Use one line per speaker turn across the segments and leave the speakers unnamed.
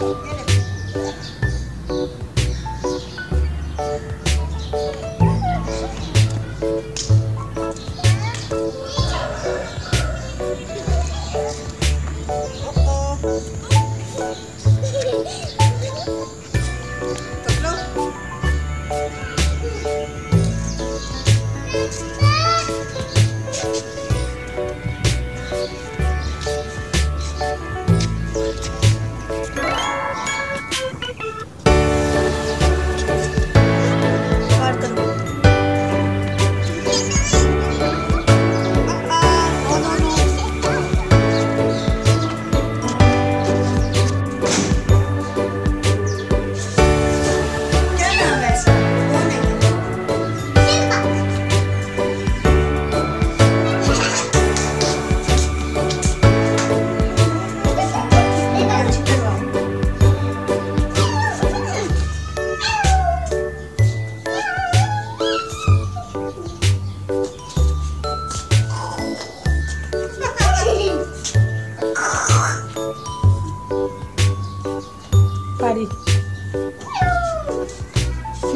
Yeah.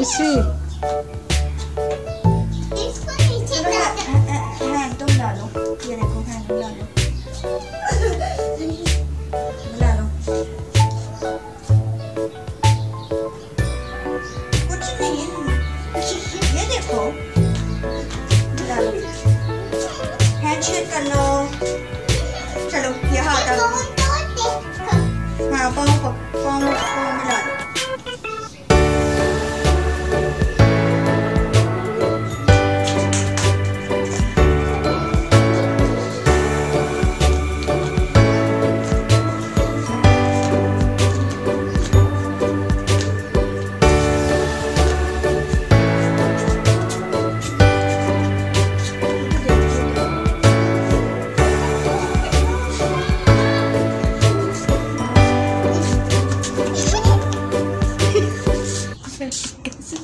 है- तुम डालो ये देखो हैंड डालो डालो कुछ नहीं ये देखो डालो हैंड कर लो चलो ये हाथ हाँ पाँव पक- कैसे